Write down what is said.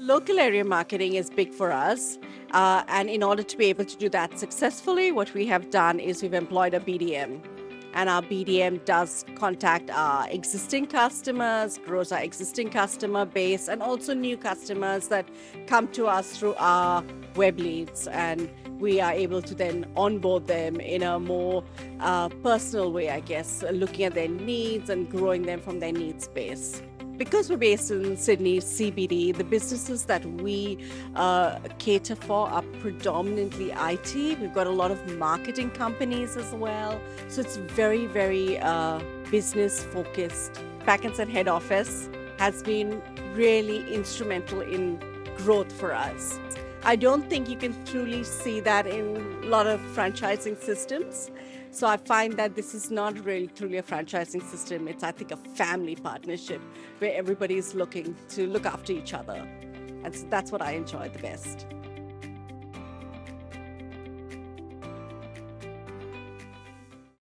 Local area marketing is big for us. Uh, and in order to be able to do that successfully, what we have done is we've employed a BDM. And our BDM does contact our existing customers, grows our existing customer base, and also new customers that come to us through our web leads. And we are able to then onboard them in a more uh, personal way, I guess, looking at their needs and growing them from their needs base because we're based in Sydney CBD, the businesses that we uh, cater for are predominantly IT. We've got a lot of marketing companies as well. So it's very, very uh, business focused. PACK & SEND head office has been really instrumental in growth for us. I don't think you can truly see that in a lot of franchising systems. So I find that this is not really truly a franchising system. It's, I think, a family partnership where everybody is looking to look after each other. And so that's what I enjoy the best.